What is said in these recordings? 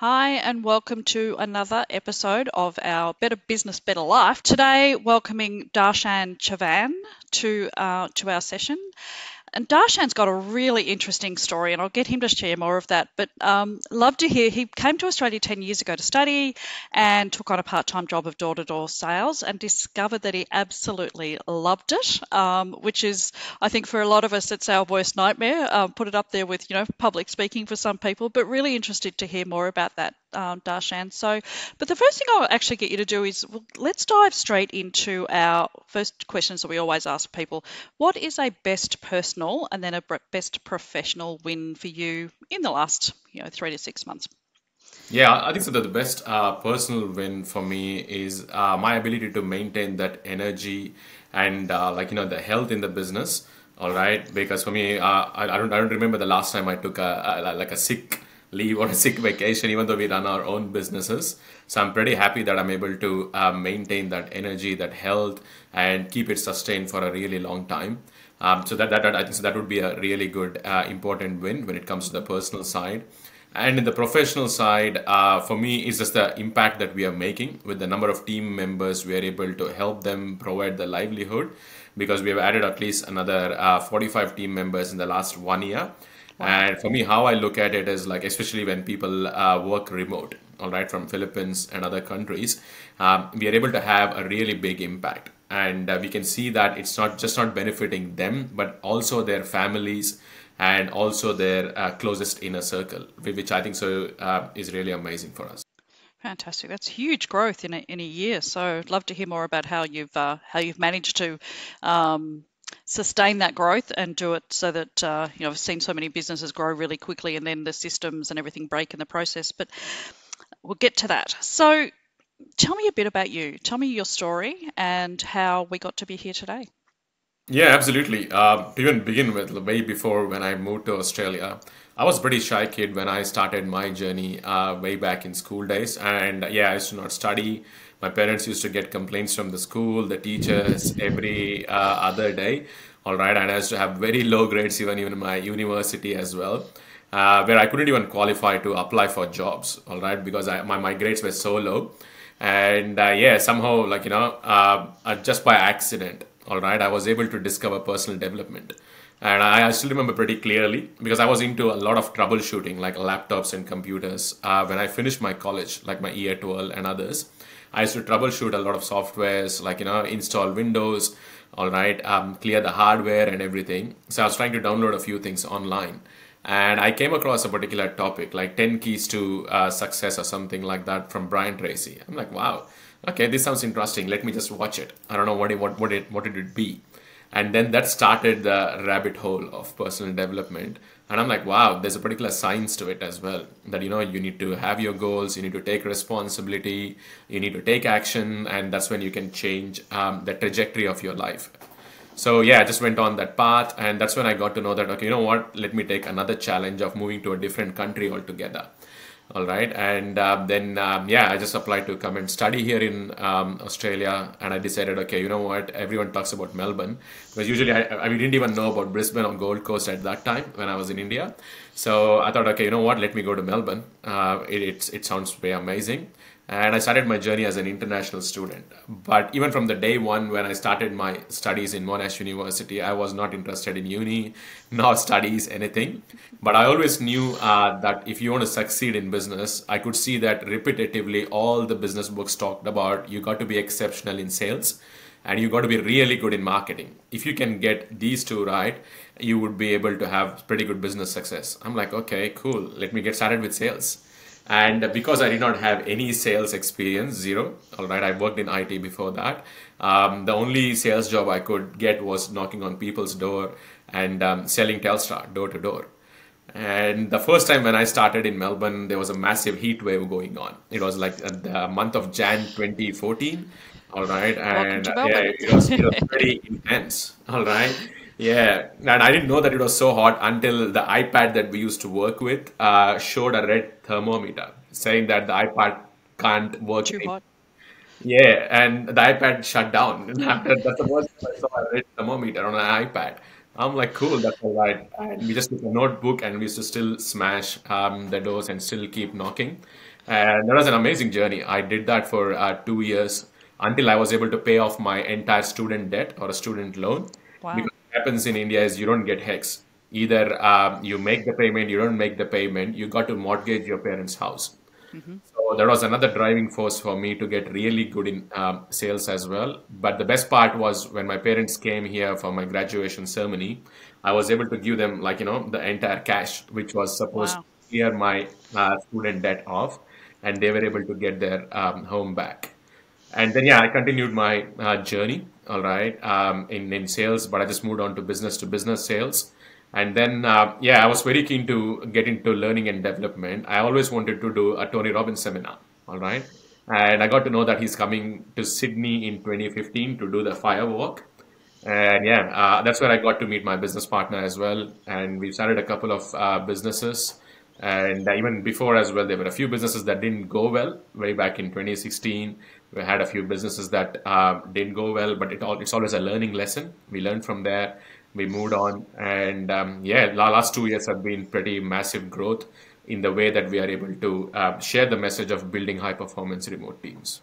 Hi, and welcome to another episode of our Better Business, Better Life. Today, welcoming Darshan Chavan to uh, to our session. And Darshan's got a really interesting story, and I'll get him to share more of that. But um, love to hear. He came to Australia 10 years ago to study and took on a part time job of door to door sales and discovered that he absolutely loved it, um, which is, I think, for a lot of us, it's our worst nightmare. Um, put it up there with, you know, public speaking for some people, but really interested to hear more about that, um, Darshan. So, but the first thing I'll actually get you to do is well, let's dive straight into our first questions that we always ask people. What is a best personal and then a best professional win for you in the last, you know, three to six months? Yeah, I think so. That the best uh, personal win for me is uh, my ability to maintain that energy and uh, like you know the health in the business. All right, because for me, uh, I, I, don't I don't remember the last time I took a, a like a sick leave or a sick vacation, even though we run our own businesses. So I'm pretty happy that I'm able to uh, maintain that energy, that health, and keep it sustained for a really long time. Um, so that, that, that I think so that would be a really good uh, important win when it comes to the personal side. And in the professional side, uh, for me, is just the impact that we are making with the number of team members. We are able to help them provide the livelihood because we have added at least another uh, 45 team members in the last one year. And for me, how I look at it is like, especially when people uh, work remote, all right, from Philippines and other countries, um, we are able to have a really big impact. And uh, we can see that it's not just not benefiting them, but also their families and also their uh, closest inner circle, which I think so uh, is really amazing for us. Fantastic. That's huge growth in a, in a year. So I'd love to hear more about how you've uh, how you've managed to um, sustain that growth and do it so that uh, you know I've seen so many businesses grow really quickly and then the systems and everything break in the process. But we'll get to that. So tell me a bit about you. Tell me your story and how we got to be here today. Yeah, absolutely. Uh, even begin with way before when I moved to Australia, I was a pretty shy kid when I started my journey uh, way back in school days, and yeah, I used to not study my parents used to get complaints from the school, the teachers every uh, other day. All right, and I used to have very low grades even even in my university as well. Uh, where I couldn't even qualify to apply for jobs, all right, because I, my, my grades were so low. And uh, yeah, somehow, like, you know, uh, uh just by accident, all right, I was able to discover personal development. And I, still remember pretty clearly because I was into a lot of troubleshooting, like laptops and computers, uh, when I finished my college, like my year 12 and others. I used to troubleshoot a lot of softwares, like you know, install Windows, all right, um, clear the hardware and everything. So I was trying to download a few things online, and I came across a particular topic, like 10 keys to uh, success or something like that from Brian Tracy. I'm like, wow, okay, this sounds interesting. Let me just watch it. I don't know what it, what what it what it be, and then that started the rabbit hole of personal development and i'm like wow there's a particular science to it as well. That you know you need to have your goals you need to take responsibility you need to take action and that's when you can change um, the trajectory of your life. So yeah i just went on that path and that's when i got to know that okay you know what? Let me take another challenge of moving to a different country altogether all right. And uh, then um, yeah i just applied to come and study here in um, australia. And i decided okay you know what? Everyone talks about melbourne. Because usually I, I didn't even know about brisbane or gold coast at that time when i was in india. So i thought okay you know what? Let me go to melbourne. Uh, it, it, it sounds very amazing and I started my journey as an international student. But even from the day one when I started my studies in Monash University, I was not interested in uni, nor studies, anything. But I always knew uh, that if you want to succeed in business, I could see that repetitively all the business books talked about you got to be exceptional in sales and you got to be really good in marketing. If you can get these two right, you would be able to have pretty good business success. I'm like, okay, cool. Let me get started with sales and because I did not have any sales experience, zero, all right, I worked in IT before that. Um, the only sales job I could get was knocking on people's door and um, selling Telstra door to door. And the first time when I started in Melbourne, there was a massive heat wave going on. It was like the month of Jan 2014. All right. And yeah, it was, it was pretty intense. All right. Yeah, and I didn't know that it was so hot until the iPad that we used to work with uh, showed a red thermometer saying that the iPad can't work. Too hot. Yeah, and the iPad shut down. That's the first time I saw a red thermometer on an iPad. I'm like, cool, that's all right. And we just took a notebook and we used to still smash um, the doors and still keep knocking. And that was an amazing journey. I did that for uh, two years until I was able to pay off my entire student debt or a student loan. Wow. Because happens in India is you don't get HECS. Either um, you make the payment, you don't make the payment, you got to mortgage your parents' house. So that was another driving force for me to get really good in um, sales as well. But the best part was when my parents came here for my graduation ceremony, I was able to give them like you know the entire cash, which was supposed to clear my uh, student debt off, and they were able to get their um, home back. And then yeah, I continued my uh, journey, all right, um, in in sales, but I just moved on to business to business sales. And then uh, yeah, I was very keen to get into learning and development. I always wanted to do a Tony Robbins seminar, all right. And I got to know that he's coming to Sydney in 2015 to do the firewalk. And yeah, uh, that's where I got to meet my business partner as well. And we started a couple of uh, businesses. And even before as well, there were a few businesses that didn't go well. Way back in 2016, we had a few businesses that uh, didn't go well, but it all, it's always a learning lesson. We learned from there. We moved on. And um, yeah, la- last two years have been pretty massive growth in the way that we are able to uh, share the message of building high performance remote teams.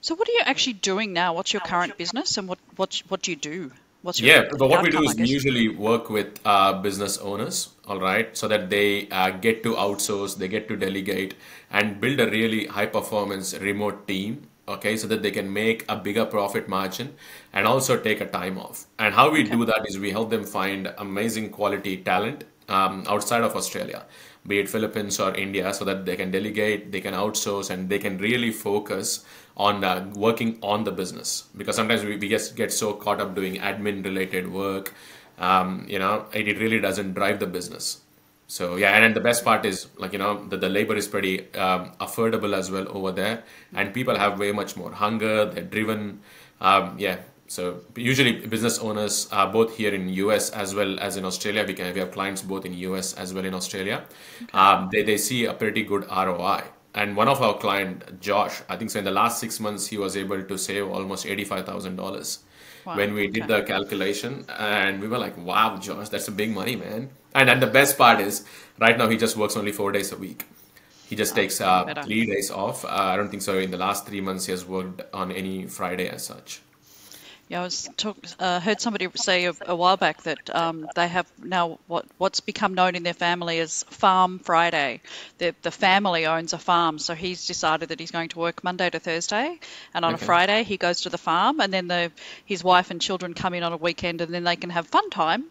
So what are you actually doing now? What's your current business and what what what do you do? What's your Yeah, but what we do is usually work with uh, business owners, all right, so that they uh, get to outsource, they get to delegate, and build a really high performance remote team, okay, so that they can make a bigger profit margin and also take a time off. And how we Okay. do that is we help them find amazing quality talent um, outside of Australia, be it Philippines or India, so that they can delegate, they can outsource, and they can really focus on uh, working on the business. Because sometimes we, we just get so caught up doing admin related work, um, you know, it, it really doesn't drive the business. So yeah, and then the best part is like you know the, the labor is pretty um, affordable as well over there, and people have way much more hunger. They're driven. Um, yeah, so usually business owners are both here in US as well as in Australia. We can we have clients both in US as well in Australia. Um, they they see a pretty good ROI. And one of our client, Josh, I think so in the last six months he was able to save almost eighty five thousand dollars Wow. when we did the calculation and we were like wow josh that's a big money man and and the best part is right now he just works only four days a week. He just takes uh, three days off. Uh, i don't think so. In the last three months he has worked on any friday as such. Yeah, I was talk, uh, heard somebody say a, a while back that um, they have now what what's become known in their family as Farm Friday. The the family owns a farm, so he's decided that he's going to work Monday to Thursday, and on a Friday he goes to the farm, and then the his wife and children come in on a weekend, and then they can have fun time,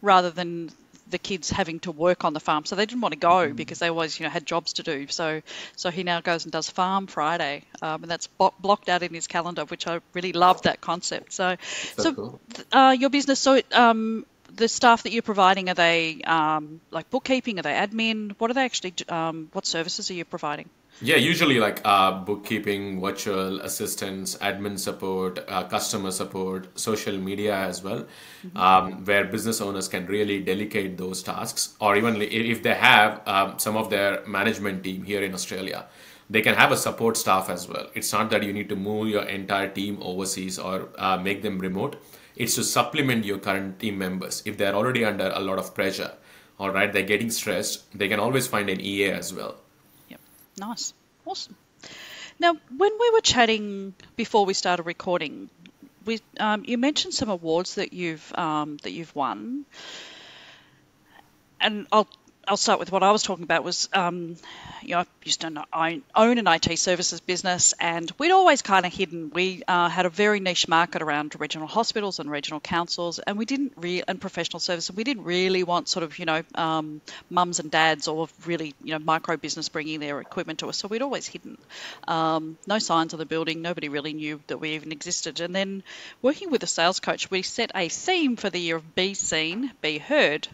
rather than the kids having to work on the farm. So they didn't want to go because they always you know had jobs to do. So so he now goes and does Farm Friday, um, and that's bo- blocked out in his calendar, which I really love that concept. So so so cool uh, your business, so it, um, the staff that you're providing, are they um, like bookkeeping? Are they admin? What are they actually? Um, what services are you providing? Yeah, usually like uh, bookkeeping, virtual assistants, admin support, uh, customer support, social media as well, um, where business owners can really delegate those tasks, or even if they have um, some of their management team here in Australia, they can have a support staff as well. It's not that you need to move your entire team overseas or uh, make them remote. It's to supplement your current team members if they're already under a lot of pressure. All right, they're getting stressed. They can always find an EA as well. Nice, awesome. Now, when we were chatting before we started recording, we um, you mentioned some awards that you've um, that you've won, and I'll I'll start with what I was talking about was um, you know I used to own, own an IT services business and we'd always kind of hidden. We uh, had a very niche market around regional hospitals and regional councils and we didn't really and professional services. We didn't really want sort of you know um, mums and dads or really you know micro business bringing their equipment to us. So we'd always hidden. Um, no signs of the building. Nobody really knew that we even existed. And then working with a sales coach we set a theme for the year of be seen be heard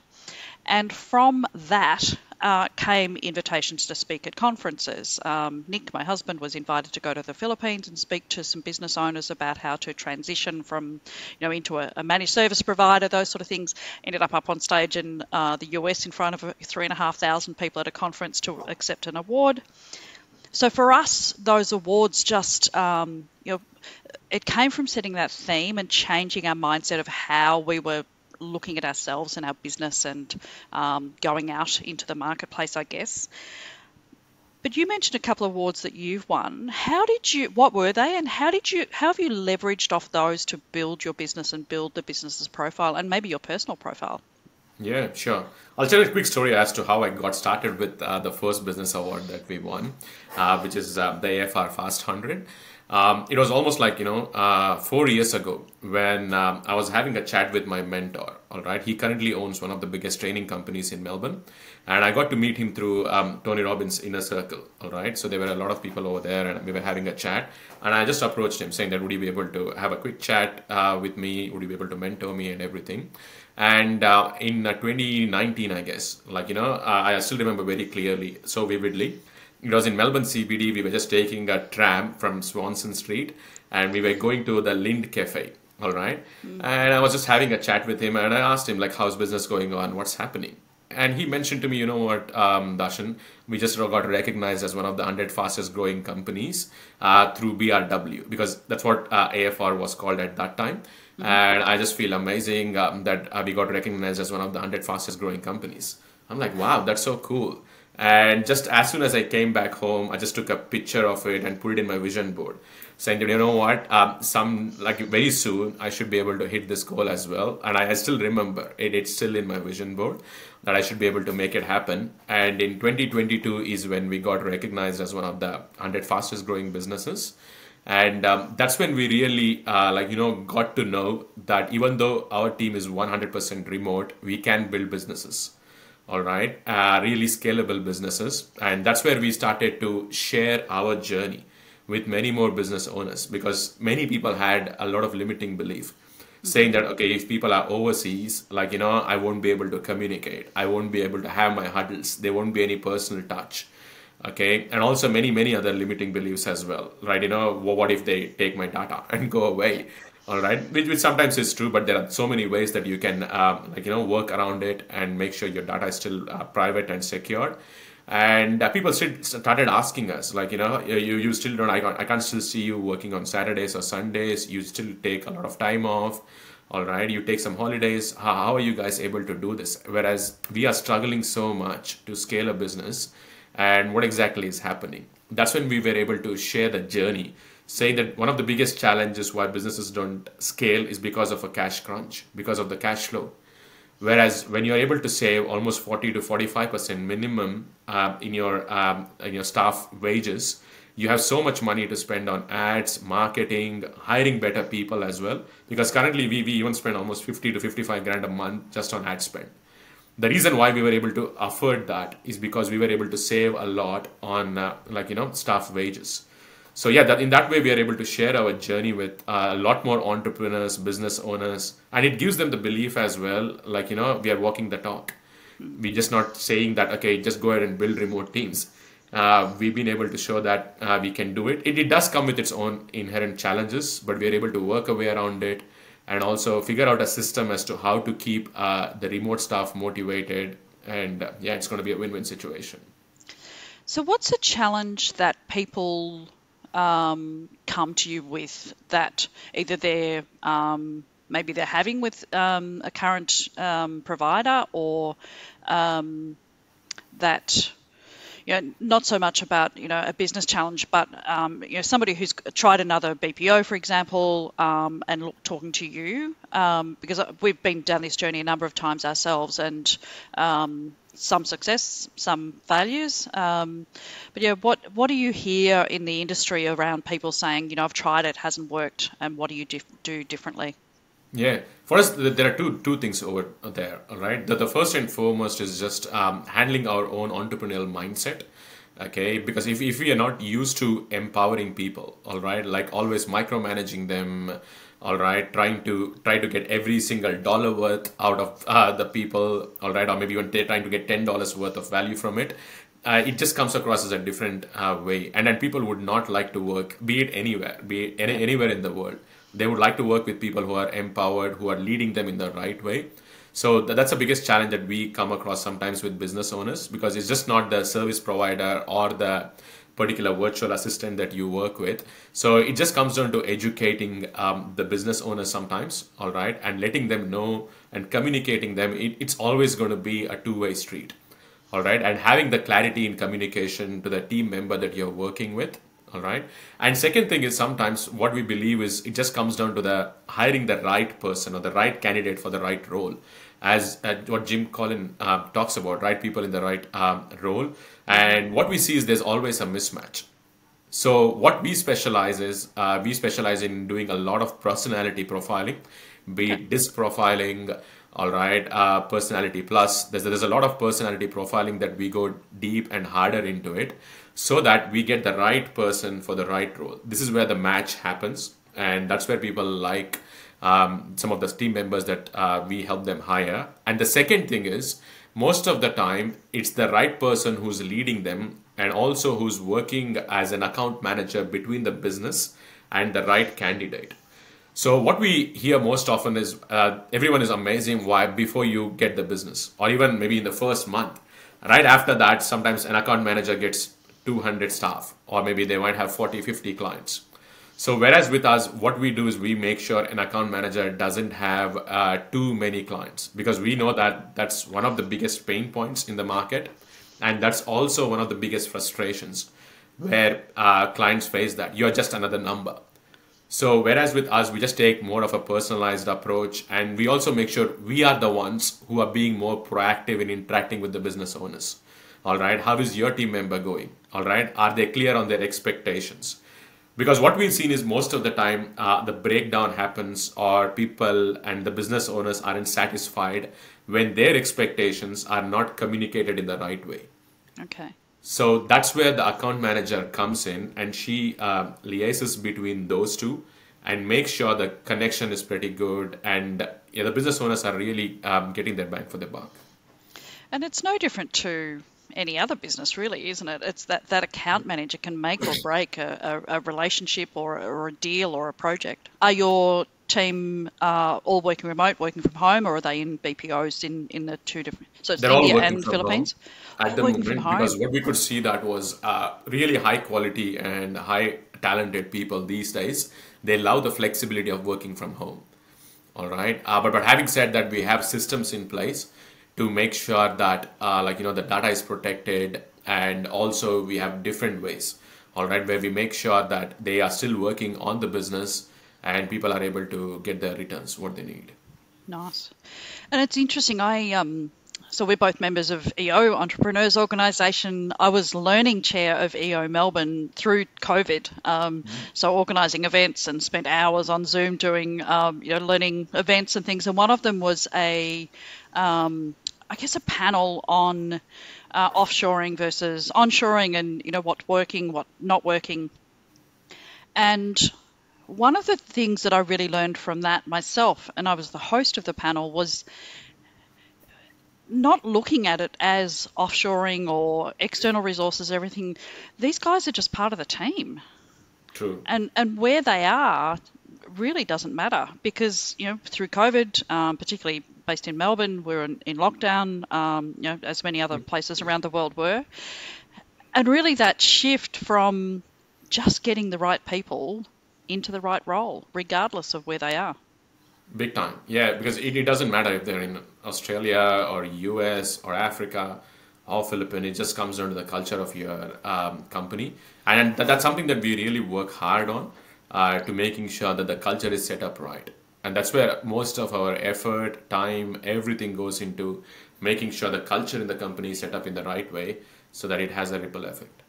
and from that uh, came invitations to speak at conferences. Um, Nick, my husband, was invited to go to the Philippines and speak to some business owners about how to transition from, you know, into a, a managed service provider, those sort of things. Ended up up on stage in uh, the US in front of three and a half thousand people at a conference to accept an award. So for us, those awards just, um, you know, it came from setting that theme and changing our mindset of how we were looking at ourselves and our business and um, going out into the marketplace, I guess. But you mentioned a couple of awards that you've won. How did you? What were they, and how did you? How have you leveraged off those to build your business and build the business's profile and maybe your personal profile? Yeah, sure. I'll tell a quick story as to how I got started with uh, the first business award that we won, uh, which is uh, the AFR Fast 100. Um, it was almost like, you know, uh, four years ago when um, I was having a chat with my mentor. All right. He currently owns one of the biggest training companies in Melbourne. And I got to meet him through um, Tony Robbins' inner circle. All right. So there were a lot of people over there and we were having a chat. And I just approached him saying that would you be able to have a quick chat uh, with me? Would you be able to mentor me and everything? And uh, in uh, 2019, I guess, like, you know, I still remember very clearly, so vividly it was in Melbourne CBD. We were just taking a tram from Swanston Street and we were going to the Lind Cafe. All right? mm-hmm. And I was just having a chat with him and I asked him, like, how's business going on? What's happening? And he mentioned to me, you know what, um, Darshan, we just got recognized as one of the 100 fastest growing companies uh, through BRW because that's what uh, AFR was called at that time. Mm-hmm. And I just feel amazing um, that uh, we got recognized as one of the 100 fastest growing companies. I'm like, wow, that's so cool. And just as soon as I came back home, I just took a picture of it and put it in my vision board, saying you know what, um, some like very soon I should be able to hit this goal as well. And I, I still remember it; it's still in my vision board that I should be able to make it happen. And in 2022 is when we got recognized as one of the 100 fastest growing businesses and um, that's when we really uh, like you know got to know that even though our team is 100% remote we can build businesses all right, uh, really scalable businesses. And that's where we started to share our journey with many more business owners because many people had a lot of limiting belief saying that okay if people are overseas like you know i won't be able to communicate. I won't be able to have my huddles. There won't be any personal touch. Okay and also many many other limiting beliefs as well. Right you know what if they take my data and go away all right. Which, which sometimes is true but there are so many ways that you can um, like you know work around it and make sure your data is still uh, private and secure and uh, people started asking us like you know you, you still don't I can't, I can't still see you working on saturdays or sundays. You still take a lot of time off. All right. You take some holidays. How are you guys able to do this? Whereas we are struggling so much to scale a business and what exactly is happening. That's when we were able to share the journey saying that one of the biggest challenges why businesses don't scale is because of a cash crunch, because of the cash flow. Whereas when you're able to save almost 40 to 45% minimum uh, in your um, in your staff wages, you have so much money to spend on ads, marketing, hiring better people as well. Because currently we, we even spend almost 50 to 55 grand a month just on ad spend. The reason why we were able to afford that is because we were able to save a lot on uh, like you know staff wages so yeah that in that way we are able to share our journey with uh, a lot more entrepreneurs business owners and it gives them the belief as well like you know we are walking the talk we're just not saying that okay just go ahead and build remote teams uh, we've been able to show that uh, we can do it. it. it does come with its own inherent challenges but we are able to work a way around it and also figure out a system as to how to keep uh, the remote staff motivated and uh, yeah it's going to be a win-win situation so what's a challenge that people um, come to you with that either they're um, maybe they're having with um, a current um, provider or um, that you know, not so much about you know a business challenge, but um, you know somebody who's tried another BPO, for example, um, and look, talking to you um, because we've been down this journey a number of times ourselves, and some success, some failures. Um, but yeah, what what do you hear in the industry around people saying, you know, I've tried it, hasn't worked, and what do you dif- do differently? Yeah, for us, there are two two things over there. right? the, the first and foremost is just um, handling our own entrepreneurial mindset. Okay, because if, if we are not used to empowering people, all right, like always micromanaging them, all right trying to try to get every single dollar worth out of uh, the people. All right or maybe even trying to get ten dollars worth of value from it. Uh, it just comes across as a different uh, way. And then people would not like to work be it anywhere be it any, anywhere in the world. They would like to work with people who are empowered who are leading them in the right way. So th- that's the biggest challenge that we come across sometimes with business owners because it's just not the service provider or the particular virtual assistant that you work with. So it just comes down to educating um, the business owners sometimes, all right, and letting them know and communicating them. It, it's always going to be a two-way street, all right, and having the clarity in communication to the team member that you're working with. All right. And second thing is sometimes what we believe is it just comes down to the hiring the right person or the right candidate for the right role as uh, what Jim Collin uh, talks about, right? People in the right um, role. And what we see is there's always a mismatch. So what we specialize is uh, we specialize in doing a lot of personality profiling, be it disc profiling, all right, uh, personality plus. There's there's a lot of personality profiling that we go deep and harder into it, so that we get the right person for the right role. This is where the match happens, and that's where people like um, some of the team members that uh, we help them hire. And the second thing is, most of the time, it's the right person who's leading them and also who's working as an account manager between the business and the right candidate. So what we hear most often is uh, everyone is amazing why before you get the business or even maybe in the first month. Right after that, sometimes an account manager gets 200 staff or maybe they might have 40, 50 clients. So whereas with us, what we do is we make sure an account manager doesn't have uh, too many clients because we know that that's one of the biggest pain points in the market, and that's also one of the biggest frustrations where uh, clients face that you're just another number. So whereas with us, we just take more of a personalized approach, and we also make sure we are the ones who are being more proactive in interacting with the business owners. All right, how is your team member going? All right, are they clear on their expectations? Because what we've seen is most of the time uh, the breakdown happens or people and the business owners aren't satisfied when their expectations are not communicated in the right way. Okay. So that's where the account manager comes in and she uh, liaises between those two and makes sure the connection is pretty good and yeah, the business owners are really um, getting their bang for their buck. And it's no different to any other business, really, isn't it? It's that that account manager can make or break a, a, a relationship or, or a deal or a project. Are your team uh, all working remote, working from home, or are they in BPOs in, in the two different? So it's They're India and Philippines. At the moment, because what we could see that was uh, really high quality and high talented people these days. They love the flexibility of working from home. All right, uh, but but having said that, we have systems in place to make sure that uh, like you know the data is protected and also we have different ways all right where we make sure that they are still working on the business and people are able to get their returns what they need nice and it's interesting i um so we're both members of EO Entrepreneurs Organisation. I was learning chair of EO Melbourne through COVID, um, mm-hmm. so organising events and spent hours on Zoom doing um, you know learning events and things. And one of them was a um, I guess a panel on uh, offshoring versus onshoring and you know what's working, what not working. And one of the things that I really learned from that myself, and I was the host of the panel, was not looking at it as offshoring or external resources, everything. These guys are just part of the team. True. And and where they are really doesn't matter because you know through COVID, um, particularly based in Melbourne, we're in, in lockdown, um, you know, as many other places around the world were, and really that shift from just getting the right people into the right role, regardless of where they are. Big time, yeah, because it, it doesn't matter if they're in Australia or US or Africa or Philippines. It just comes down to the culture of your um, company, and that, that's something that we really work hard on uh, to making sure that the culture is set up right. And that's where most of our effort, time, everything goes into making sure the culture in the company is set up in the right way so that it has a ripple effect.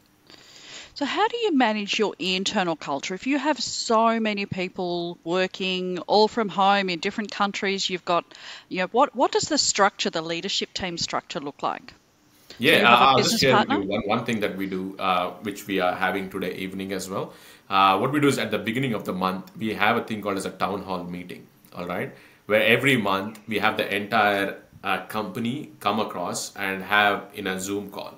So, how do you manage your internal culture? If you have so many people working all from home in different countries, you've got, you know, what, what does the structure, the leadership team structure look like? Yeah, I'll just share with you one, one thing that we do, uh, which we are having today evening as well. Uh, what we do is at the beginning of the month, we have a thing called as a town hall meeting, all right, where every month we have the entire uh, company come across and have in a Zoom call,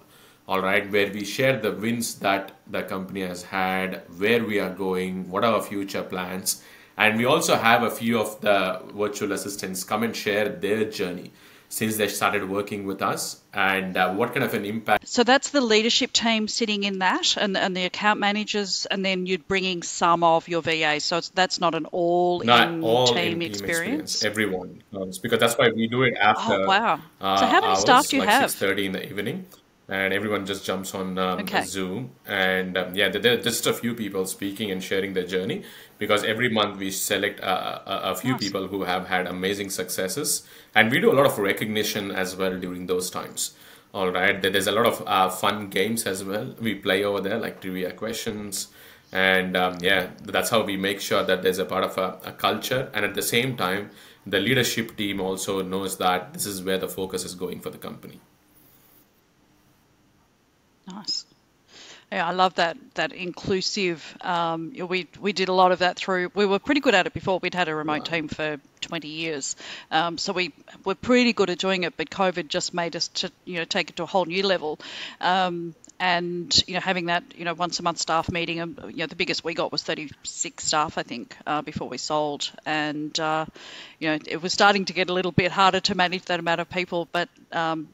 all right, where we share the wins that the company has had, where we are going, what are our future plans, And we also have a few of the virtual assistants come and share their journey since they started working with us and uh, what kind of an impact. So that's the leadership team sitting in that and, and the account managers, and then you're bringing some of your va So that's not an all in all team, in experience. experience. Everyone because that's why we do it after. Oh, wow. Uh, so how many hours, staff do you like have? 6.30 in the evening and everyone just jumps on um, okay. Zoom. And um, yeah, there are just a few people speaking and sharing their journey because every month we select a, a, a few nice. people who have had amazing successes, and we do a lot of recognition as well during those times. All right, there's a lot of uh, fun games as well. We play over there like trivia questions. And um, yeah, that's how we make sure that there's a part of a, a culture. And at the same time, the leadership team also knows that this is where the focus is going for the company. Nice. Yeah, I love that that inclusive. Um, we we did a lot of that through. We were pretty good at it before. We'd had a remote team for 20 years, um, so we were pretty good at doing it. But COVID just made us to you know take it to a whole new level. Um, and you know having that you know once a month staff meeting, and you know the biggest we got was 36 staff I think uh, before we sold, and uh, you know it was starting to get a little bit harder to manage that amount of people, but um,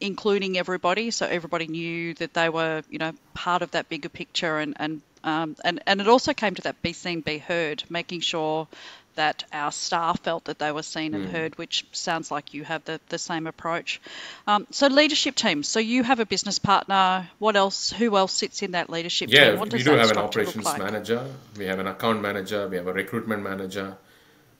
including everybody, so everybody knew that they were, you know, part of that bigger picture, and and um, and and it also came to that be seen, be heard, making sure that our staff felt that they were seen and mm. heard, which sounds like you have the, the same approach. Um, so leadership team. So you have a business partner. What else? Who else sits in that leadership yeah, team? What we do have an operations like? manager. We have an account manager. We have a recruitment manager.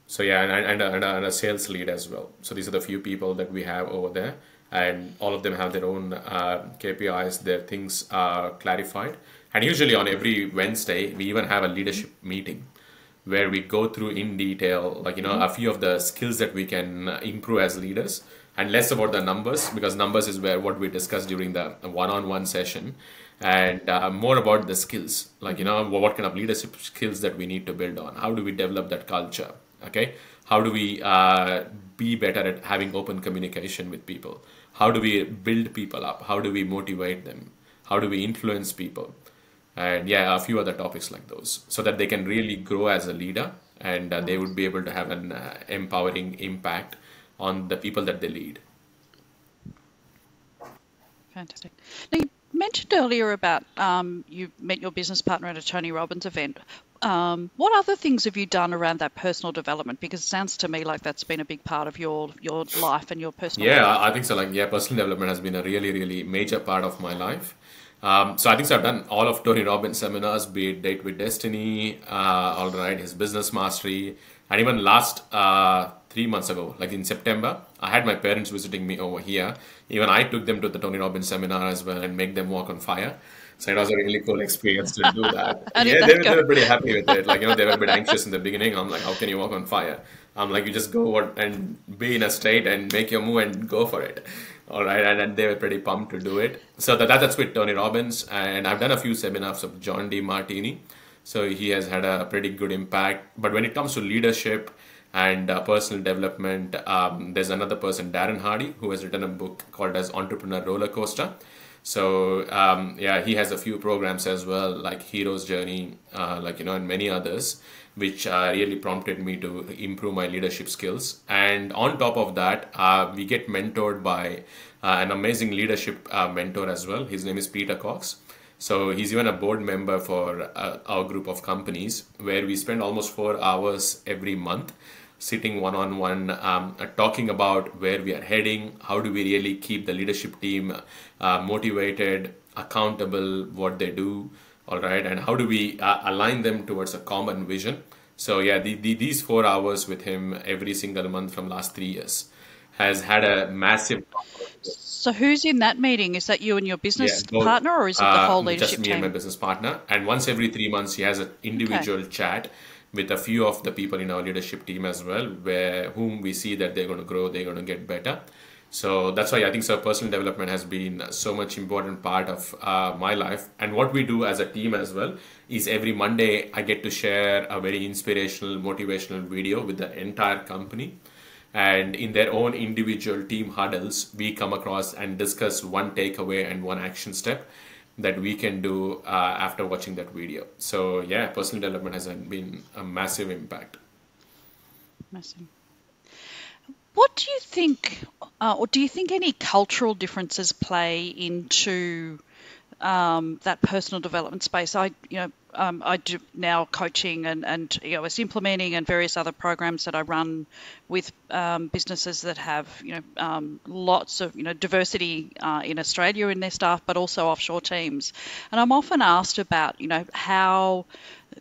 So yeah, and, and, a, and, a, and a sales lead as well. So these are the few people that we have over there and all of them have their own uh, KPIs, their things are clarified. And usually on every Wednesday, we even have a leadership meeting where we go through in detail, like, you know, a few of the skills that we can improve as leaders and less about the numbers because numbers is where what we discuss during the one-on-one session. And uh, more about the skills like you know what kind of leadership skills that we need to build on. How do we develop that culture okay? How do we uh, be better at having open communication with people how do we build people up? How do we motivate them? How do we influence people? And yeah a few other topics like those so that they can really grow as a leader and uh, they would be able to have an uh, empowering impact on the people that they lead. Fantastic. Now you mentioned earlier about um, you met your business partner at a tony robbins event um, what other things have you done around that personal development? Because it sounds to me like that's been a big part of your your life and your personal. Yeah. I think so. Like, yeah, personal development has been a really, really major part of my life. Um, so I think so I've done all of Tony Robbins seminars, be it Date with Destiny, uh, all right, his Business Mastery, and even last uh, three months ago, like in September, I had my parents visiting me over here. Even I took them to the Tony Robbins seminar as well and make them walk on fire. So it was a really cool experience to do that. yeah, they, they, were pretty happy with it. Like, you know, they were a bit anxious in the beginning. I'm like, how can you walk on fire? I'm like, you just go and be in a state and make your move and go for it. All right. And, and they were pretty pumped to do it. So that, that's with Tony Robbins. And I've done a few seminars of John Demartini. So he has had a pretty good impact. But when it comes to leadership, and uh, personal development. Um, there's another person, Darren Hardy, who has written a book called as Entrepreneur Roller Coaster. So um, yeah, he has a few programs as well, like Hero's Journey, uh, like you know, and many others, which uh, really prompted me to improve my leadership skills. And on top of that, uh, we get mentored by uh, an amazing leadership uh, mentor as well. His name is Peter Cox. So he's even a board member for uh, our group of companies, where we spend almost four hours every month sitting one on one, talking about where we are heading, how do we really keep the leadership team uh, motivated, accountable, what they do, all right, and how do we uh, align them towards a common vision. So yeah, the, the, these four hours with him every single month from last three years has had a massive. So who's in that meeting? Is that you and your business yeah, partner, or is it the uh, whole leadership just me team? and my business partner. And once every three months, he has an individual okay. chat with a few of the people in our leadership team as well, where whom we see that they're going to grow, they're going to get better. So that's why I think so personal development has been so much important part of uh, my life. And what we do as a team as well is every Monday I get to share a very inspirational, motivational video with the entire company. And in their own individual team huddles, we come across and discuss one takeaway and one action step that we can do uh, after watching that video. So yeah, personal development has been a massive impact. Massive. What do you think, uh, or do you think any cultural differences play into um, that personal development space? I, you know, um, I do now coaching and, and it's implementing and various other programs that I run with um, businesses that have you know um, lots of you know diversity uh, in Australia in their staff, but also offshore teams. And I'm often asked about you know how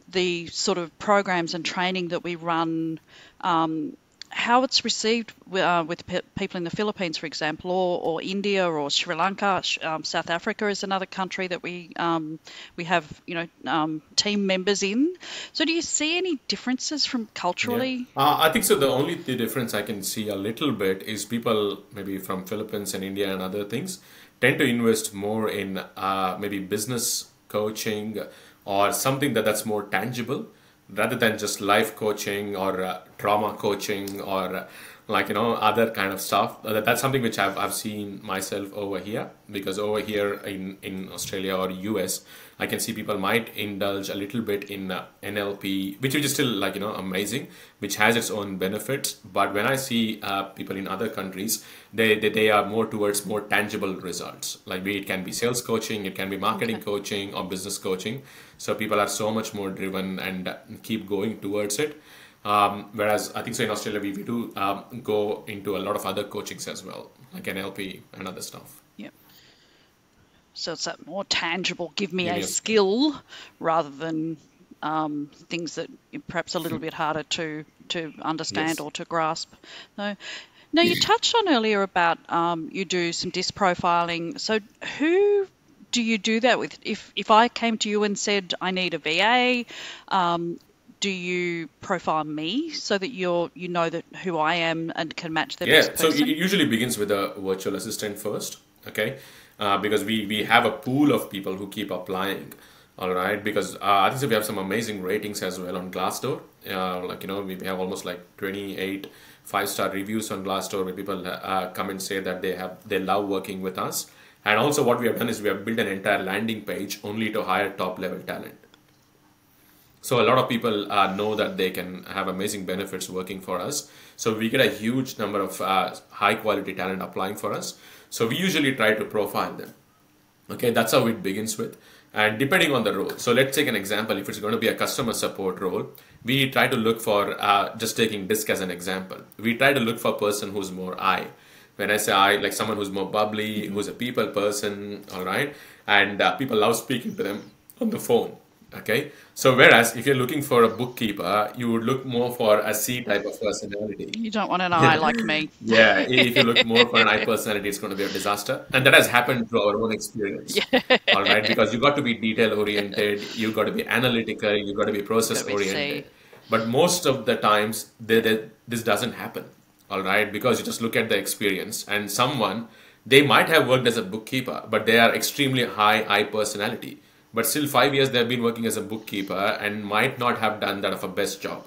the sort of programs and training that we run um, how it's received uh, with people in the Philippines, for example, or, or India or Sri Lanka. Um, South Africa is another country that we um, we have you know um, team members in. So, do you see any differences from culturally? Yeah. Uh, I think so. The only the difference I can see a little bit is people maybe from Philippines and India and other things tend to invest more in uh, maybe business coaching or something that that's more tangible rather than just life coaching or uh, trauma coaching or uh, like you know other kind of stuff. That's something which I've, I've seen myself over here because over here in, in australia or us i can see people might indulge a little bit in uh, nlp which is still like you know amazing which has its own benefits. But when i see uh, people in other countries they, they, they are more towards more tangible results. Like it can be sales coaching it can be marketing okay. coaching or business coaching. So people are so much more driven and keep going towards it um, whereas I think so in Australia we, we do um, go into a lot of other coachings as well, like NLP and other stuff. Yeah. So it's that more tangible, give me yeah, a yeah. skill rather than um, things that perhaps a little bit harder to to understand yes. or to grasp. No. Now you touched on earlier about um, you do some disc profiling. So who do you do that with? If if I came to you and said I need a VA, um, do you profile me so that you're you know that who I am and can match the yeah, so it usually begins with a virtual assistant first, okay? Uh, because we we have a pool of people who keep applying. All right, because uh, I think we have some amazing ratings as well on Glassdoor. Uh, like you know, we have almost like 28 five star reviews on Glassdoor where people uh, come and say that they have they love working with us. And also, what we have done is we have built an entire landing page only to hire top level talent. So a lot of people uh, know that they can have amazing benefits working for us. So we get a huge number of uh, high quality talent applying for us. So we usually try to profile them. Okay, that's how it begins with. And depending on the role, so let's take an example. If it's going to be a customer support role, we try to look for uh, just taking disc as an example. We try to look for a person who's more I. When I say I, like someone who's more bubbly, who's a people person, all right, and uh, people love speaking to them on the phone Okay, so whereas if you're looking for a bookkeeper, you would look more for a C type of personality. You don't want an I like me. yeah, if you look more for an I personality, it's going to be a disaster, and that has happened through our own experience. Yeah. All right, because you got to be detail oriented, you got to be analytical, you got to be process oriented. But most of the times, they, they, this doesn't happen. All right, because you just look at the experience, and someone they might have worked as a bookkeeper, but they are extremely high I personality but still five years they've been working as a bookkeeper and might not have done that of a best job.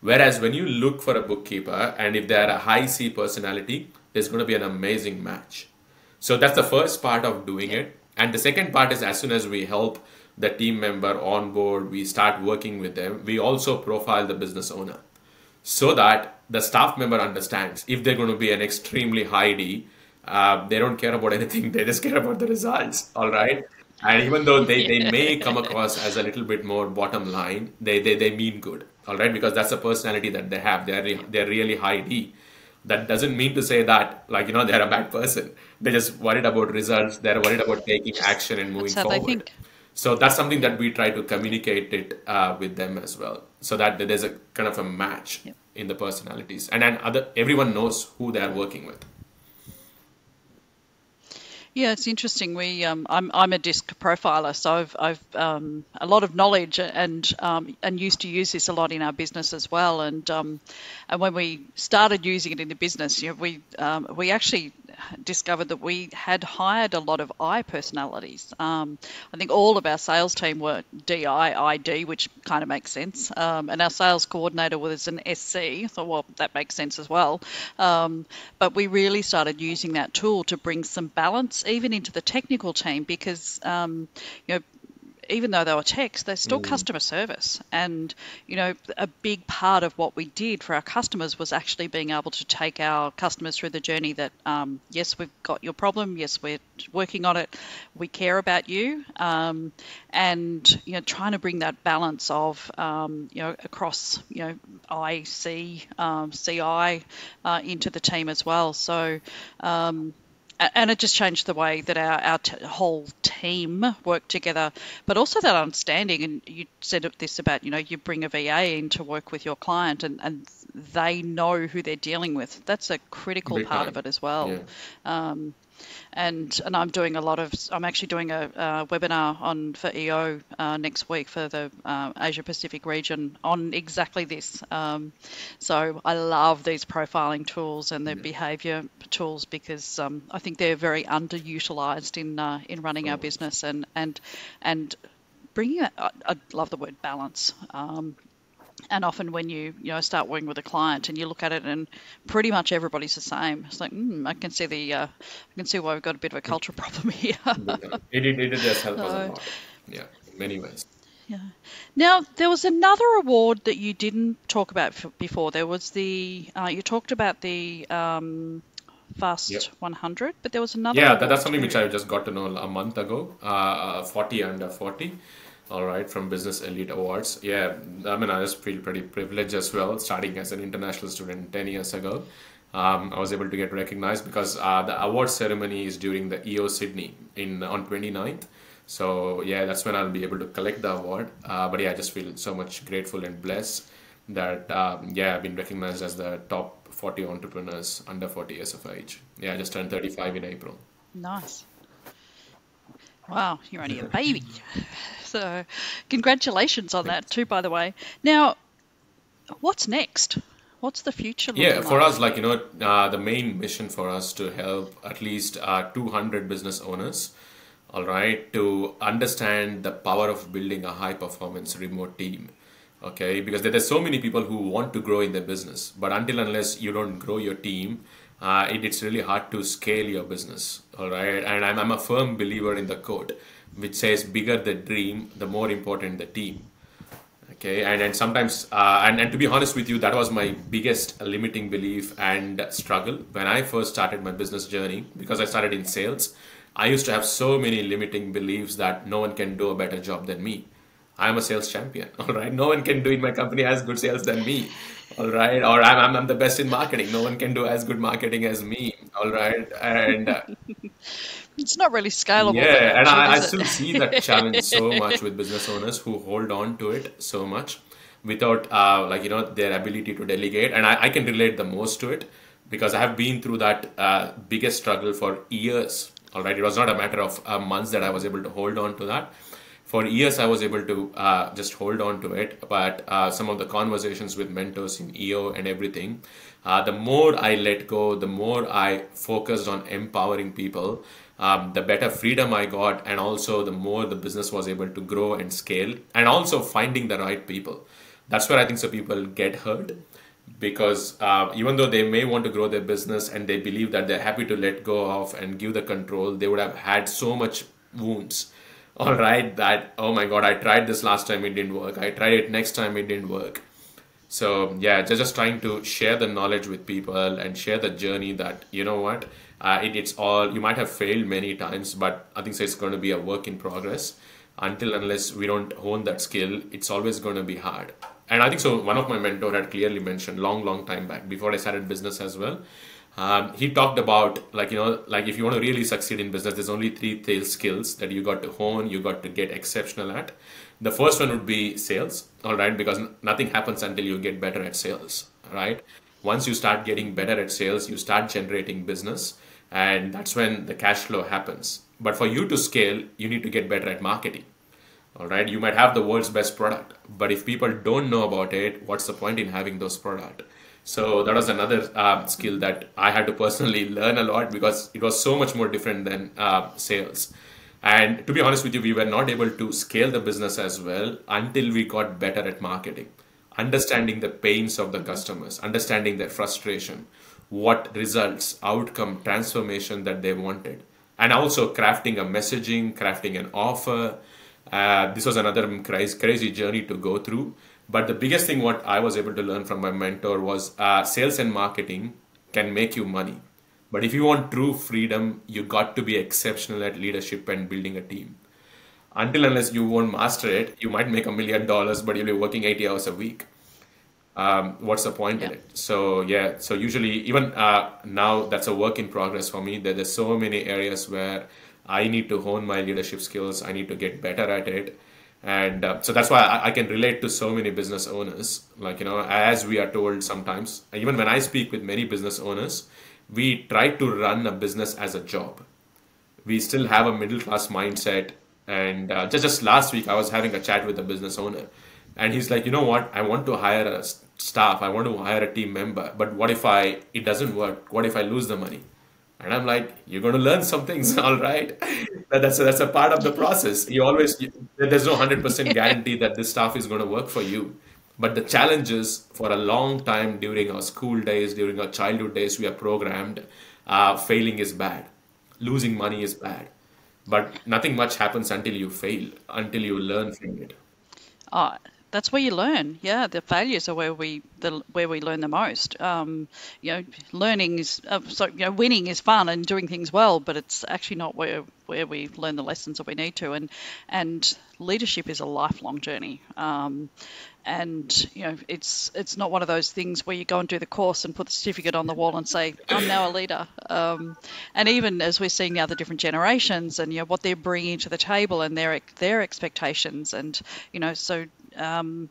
Whereas when you look for a bookkeeper and if they're a high C personality, there's going to be an amazing match. So that's the first part of doing it. And the second part is as soon as we help the team member on board, we start working with them, we also profile the business owner so that the staff member understands if they're going to be an extremely high D, uh, they don't care about anything, they just care about the results. All right and even though they, they may come across as a little bit more bottom line they, they, they mean good all right? Because that's the personality that they have. They're, they're really high d. That doesn't mean to say that like you know they're a bad person. They're just worried about results. They're worried about taking action and moving forward. so that's something that we try to communicate it uh, with them as well so that there's a kind of a match yep. in the personalities. And then other everyone knows who they're working with yeah, it's interesting. We, um, I'm, I'm a disc profiler, so I've, I've um, a lot of knowledge and um, and used to use this a lot in our business as well. And um, and when we started using it in the business, you know, we um, we actually discovered that we had hired a lot of I personalities. Um, I think all of our sales team were DI, ID, which kind of makes sense. Um, and our sales coordinator was an SC. So, well, that makes sense as well. Um, but we really started using that tool to bring some balance even into the technical team because, um, you know, even though they were techs, they're still mm. customer service. And, you know, a big part of what we did for our customers was actually being able to take our customers through the journey that, um, yes, we've got your problem. Yes, we're working on it. We care about you. Um, and, you know, trying to bring that balance of, um, you know, across, you know, IC, um, CI uh, into the team as well. So, um, and it just changed the way that our, our t- whole team worked together, but also that understanding. And you said this about, you know, you bring a VA in to work with your client and, and they know who they're dealing with. That's a critical Big part time. of it as well. Yeah. Um, and and I'm doing a lot of I'm actually doing a, a webinar on for EO uh, next week for the uh, Asia Pacific region on exactly this. Um, so I love these profiling tools and the yeah. behaviour tools because um, I think they're very underutilized in uh, in running our business and and and bringing I, I love the word balance. Um, and often when you you know start working with a client and you look at it and pretty much everybody's the same it's like mm, i can see the uh, i can see why we've got a bit of a culture problem here it, it, it does help us a lot yeah in many ways yeah. Now there was another award that you didn't talk about before. There was the uh, you talked about the um, Fast yep. 100, but there was another. Yeah, that, that's something which I just got to know a month ago. Uh, uh 40 under 40 all right from business elite awards. Yeah i mean i just feel pretty privileged as well starting as an international student 10 years ago. Um, i was able to get recognized because uh, the award ceremony is during the eo sydney in on 29th so yeah that's when i'll be able to collect the award. Uh, but yeah i just feel so much grateful and blessed that um, yeah i've been recognized as the top 40 entrepreneurs under 40 years of age. Yeah i just turned 35 in april. Nice Wow, you're only a baby. So, congratulations on that too, by the way. Now, what's next? What's the future? Yeah, for like? us, like you know, uh, the main mission for us to help at least uh, 200 business owners, all right, to understand the power of building a high performance remote team. Okay, because there there's so many people who want to grow in their business, but until unless you don't grow your team, uh, it, it's really hard to scale your business. All right, and I'm, I'm a firm believer in the quote which says bigger the dream, the more important the team. Okay, and, and sometimes, uh, and, and to be honest with you, that was my biggest limiting belief and struggle when I first started my business journey because I started in sales. I used to have so many limiting beliefs that no one can do a better job than me. I'm a sales champion, all right? No one can do in my company as good sales than me, all right? Or I'm, I'm, the best in marketing. No one can do as good marketing as me, all right? And uh, it's not really scalable. Yeah, and I, I still see that challenge so much with business owners who hold on to it so much without, uh, like, you know, their ability to delegate. And I, I can relate the most to it because I have been through that uh, biggest struggle for years. All right, it was not a matter of uh, months that I was able to hold on to that for years I was able to uh, just hold on to it. But uh, some of the conversations with mentors in EO and everything, uh, the more I let go, the more I focused on empowering people, um, the better freedom I got, and also the more the business was able to grow and scale, and also finding the right people. That's where I think so people get hurt because uh, even though they may want to grow their business and they believe that they're happy to let go of and give the control, they would have had so much wounds. All right that oh my god i tried this last time it didn't work. I tried it next time it didn't work so yeah just, just trying to share the knowledge with people and share the journey that you know what uh, it, it's all you might have failed many times but i think so it's going to be a work in progress. Until unless we don't hone that skill it's always going to be hard. And i think so one of my mentor had clearly mentioned long long time back before i started business as well um, he talked about like you know like if you want to really succeed in business there's only three skills that you got to hone you got to get exceptional at. The first one would be sales all right because nothing happens until you get better at sales right? Once you start getting better at sales you start generating business and that's when the cash flow happens. But for you to scale you need to get better at marketing all right? You might have the world's best product but if people don't know about it what's the point in having those product So that was another uh, skill that I had to personally learn a lot because it was so much more different than uh, sales. And to be honest with you, we were not able to scale the business as well until we got better at marketing, understanding the pains of the customers, understanding their frustration, what results, outcome, transformation that they wanted, and also crafting a messaging, crafting an offer. Uh, this was another crazy, crazy journey to go through. But the biggest thing what I was able to learn from my mentor was uh, sales and marketing can make you money but if you want true freedom, you got to be exceptional at leadership and building a team. Until unless you won't master it, you might make a million dollars, but you'll be working 80 hours a week. Um, what's the point yeah. in it? So yeah, so usually even uh, now that's a work in progress for me. That there's so many areas where I need to hone my leadership skills. I need to get better at it, and uh, so that's why I, I, can relate to so many business owners. Like you know, as we are told sometimes, even when I speak with many business owners, we try to run a business as a job. We still have a middle class mindset. And uh, just, just last week, I was having a chat with a business owner, and he's like, you know what? I want to hire a staff. I want to hire a team member. But what if I it doesn't work? What if I lose the money? And I'm like, you're going to learn some things, all right? that's a, that's a part of the process. You always there's no hundred percent guarantee that this stuff is going to work for you. But the challenge is for a long time during our school days, during our childhood days, we are programmed uh, failing is bad, losing money is bad. But nothing much happens until you fail, until you learn from it. Oh, that's where you learn. Yeah, the failures are where we the where we learn the most. Um, you know, learning is uh, so you know winning is fun and doing things well, but it's actually not where where we learn the lessons that we need to. And and leadership is a lifelong journey. Um, and you know it's it's not one of those things where you go and do the course and put the certificate on the wall and say I'm now a leader. Um, and even as we're seeing now the different generations and you know what they're bringing to the table and their their expectations and you know so um,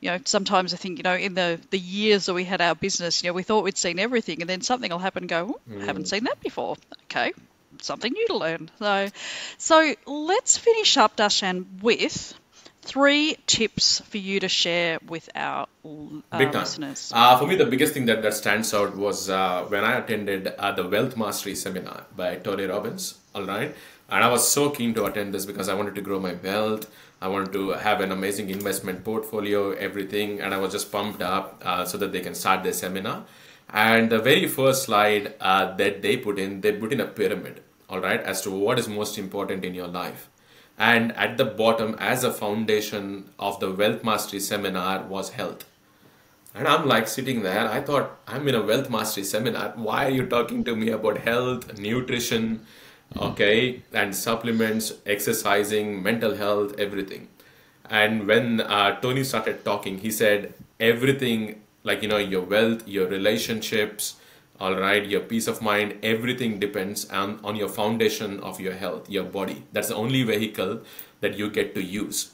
you know, sometimes I think, you know, in the, the years that we had our business, you know, we thought we'd seen everything and then something will happen and go, oh, mm. haven't seen that before. Okay, something new to learn. So, so let's finish up, Darshan, with three tips for you to share with our uh, Big time. listeners. Uh, for me, the biggest thing that, that stands out was uh, when I attended uh, the Wealth Mastery Seminar by Tony Robbins. All right. And I was so keen to attend this because I wanted to grow my wealth. I wanted to have an amazing investment portfolio, everything, and I was just pumped up uh, so that they can start their seminar. And the very first slide uh, that they put in, they put in a pyramid, all right, as to what is most important in your life. And at the bottom, as a foundation of the Wealth Mastery seminar, was health. And I'm like sitting there, I thought, I'm in a Wealth Mastery seminar. Why are you talking to me about health, nutrition? Okay and supplements exercising mental health everything. And when uh, tony started talking he said everything like you know your wealth your relationships all right your peace of mind everything depends on, on your foundation of your health your body. That's the only vehicle that you get to use.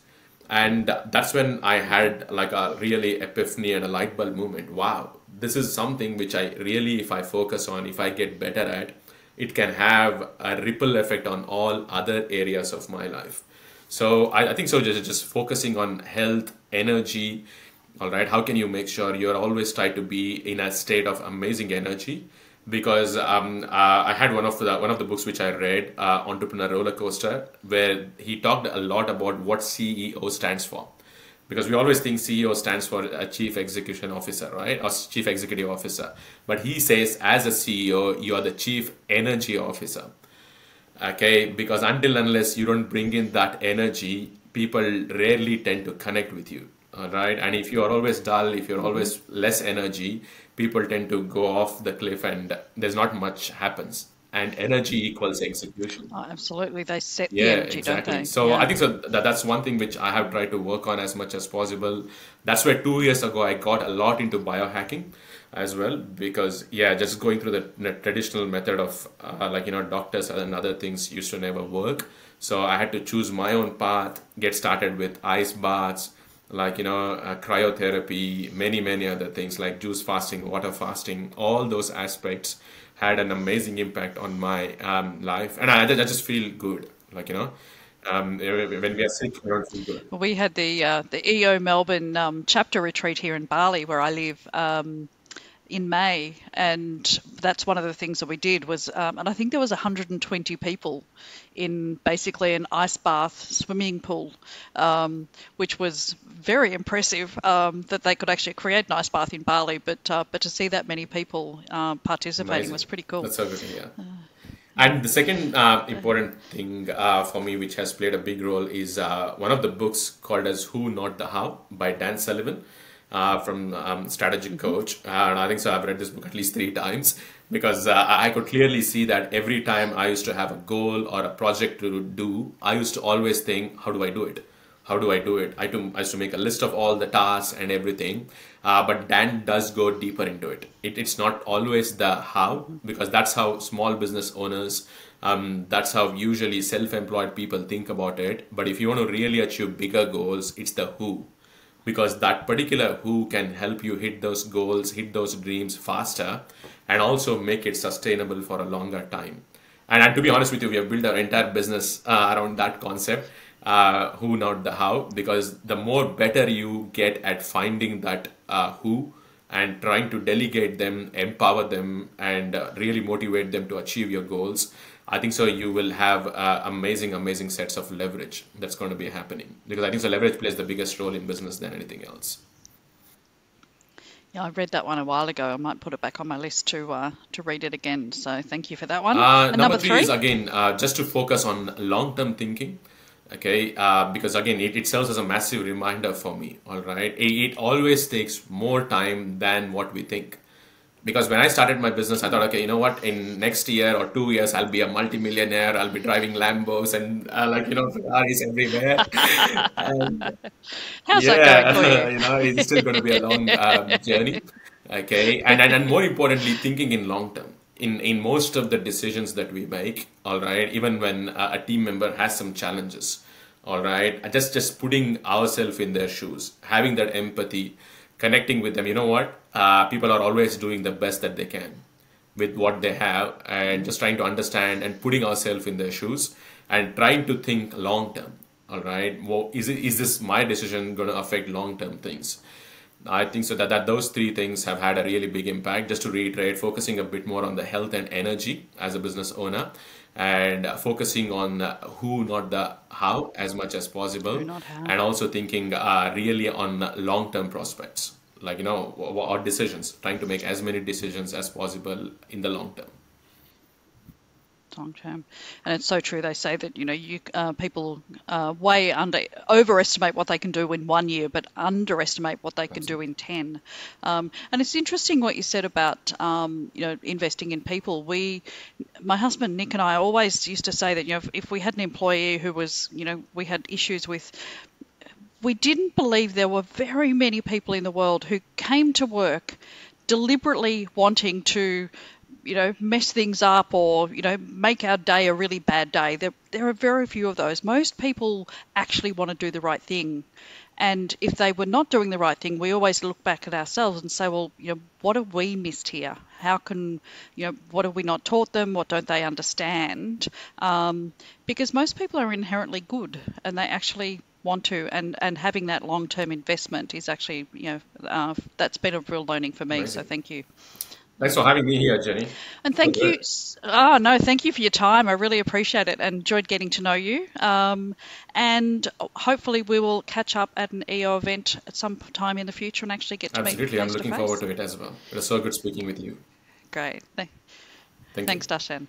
And that's when i had like a really epiphany and a light bulb moment. Wow this is something which i really if i focus on if i get better at it can have a ripple effect on all other areas of my life. So I, I think so just, just focusing on health, energy, all right, how can you make sure you're always try to be in a state of amazing energy? Because um, uh, I had one of the one of the books which I read, uh, Entrepreneur Roller Coaster, where he talked a lot about what CEO stands for because we always think CEO stands for a chief execution officer, right? Or chief executive officer. But he says, as a CEO, you are the chief energy officer. Okay, because until unless you don't bring in that energy, people rarely tend to connect with you. All right, and if you are always dull, if you're always less energy, people tend to go off the cliff, and there's not much happens and energy equals execution. Oh, absolutely, they set yeah, the energy, exactly. don't they? So yeah. I think so that, that's one thing which I have tried to work on as much as possible. That's where two years ago I got a lot into biohacking as well because yeah, just going through the traditional method of uh, like you know doctors and other things used to never work. So I had to choose my own path, get started with ice baths, like you know uh, cryotherapy, many many other things like juice fasting, water fasting, all those aspects had an amazing impact on my um, life, and I, I just feel good. Like you know, um, when we are sick, we don't feel good. We had the uh, the EO Melbourne um, chapter retreat here in Bali, where I live. Um, in May, and that's one of the things that we did was, um, and I think there was 120 people in basically an ice bath swimming pool, um, which was very impressive um, that they could actually create an ice bath in Bali. But uh, but to see that many people uh, participating Amazing. was pretty cool. That's so good to hear. And the second uh, important thing uh, for me, which has played a big role, is uh, one of the books called as "Who, Not the How" by Dan Sullivan uh, from um, Strategic Coach. Uh, and I think so. I've read this book at least three times because uh, I could clearly see that every time I used to have a goal or a project to do, I used to always think, "How do I do it?" how do I do it? I, to, I used to make a list of all the tasks and everything, uh, but Dan does go deeper into it. it. It's not always the how, because that's how small business owners, um, that's how usually self employed people think about it. But if you want to really achieve bigger goals, it's the who, because that particular who can help you hit those goals, hit those dreams faster, and also make it sustainable for a longer time. And, and to be honest with you, we have built our entire business uh, around that concept uh, who, not the how, because the more better you get at finding that uh, who and trying to delegate them, empower them, and uh, really motivate them to achieve your goals, I think so you will have uh, amazing, amazing sets of leverage that's going to be happening. Because I think so leverage plays the biggest role in business than anything else. Yeah, I read that one a while ago. I might put it back on my list to uh, to read it again. So thank you for that one. Uh, And number, three, is again uh, just to focus on long-term thinking. Okay, uh, because again, it, it serves as a massive reminder for me. All right, it, it always takes more time than what we think. Because when I started my business, I thought, okay, you know what? In next year or two years, I'll be a multimillionaire. I'll be driving Lambos and uh, like you know Ferraris everywhere. and How's yeah, that going you? you know, it's still going to be a long um, journey. Okay, and, and and more importantly, thinking in long term. In in most of the decisions that we make, all right, even when uh, a team member has some challenges, all right, just just putting ourselves in their shoes, having that empathy, connecting with them. You know what? Uh, people are always doing the best that they can with what they have, and just trying to understand and putting ourselves in their shoes and trying to think long term. All right, well, is it, is this my decision going to affect long term things? I think so that, that those three things have had a really big impact. Just to reiterate, focusing a bit more on the health and energy as a business owner, and focusing on who, not the how, as much as possible, Who, not how. and also thinking uh, really on long-term prospects, like you know, or decisions, trying to make as many decisions as possible in the long term. Long term. And it's so true. They say that you know you uh, people uh, way under overestimate what they can do in one year, but underestimate what they can do in ten. Um, and it's interesting what you said about um, you know investing in people. We, my husband Nick and I always used to say that you know if, if we had an employee who was you know we had issues with we didn't believe there were very many people in the world who came to work deliberately wanting to you know mess things up or you know make our day a really bad day. There there are very few of those. Most people actually want to do the right thing. And if they were not doing the right thing we always look back at ourselves and say well you know what have we missed here? How can you know what have we not taught them? What don't they understand? Um, because most people are inherently good and they actually want to. And and having that long term investment is actually you know uh, that's been a real learning for me so thank you Thanks for having me here, Jeni. and thank you. Oh, no, thank you for your time. I really appreciate it and enjoyed getting to know you. Um, and hopefully, we will catch up at an EO event at some time in the future and actually get to meet Absolutely, I'm looking face. forward to it as well. It was so good speaking with you. Great. Th- Thank you. Thanks, Darshan.